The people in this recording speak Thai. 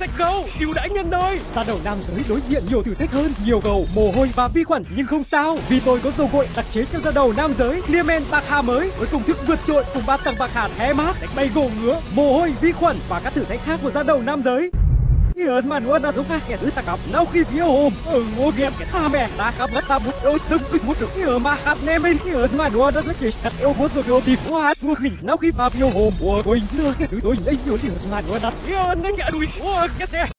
sạch gầu ưu đãi nhân đôi ta đầu nam giới đối diện nhiều thử thách hơn nhiều gầu mồ hôi và vi khuẩn nhưng không sao vì tôi có dầu gội đặc chế cho da đầu nam giới men bạc hà mới với công thức vượt trội cùng ba tầng bạc hà thé mát đánh bay gồ ngứa mồ hôi vi khuẩn và các thử thách khác của da đầu nam giới นี่เออสมันว่าเราทุกขการเกดหรือตะกับเราขี้เยอะโฮมเออโงเกียบเกตห้าแบกนะครับและตาบุตรเราตึงตึงมุดตึงนีเออมาครับแน่ไม่นี่เออสมันวัาเราจะเกิดชัดเอวคนสุดอยตีว่าสุขีเราคิดภาพียอะโฮมโอ้ยเนื้อเกตดุยดุยไอ้ยอะนี่เออสมันวัาเราเยอนั่งแกดุยโอ้ยเกษ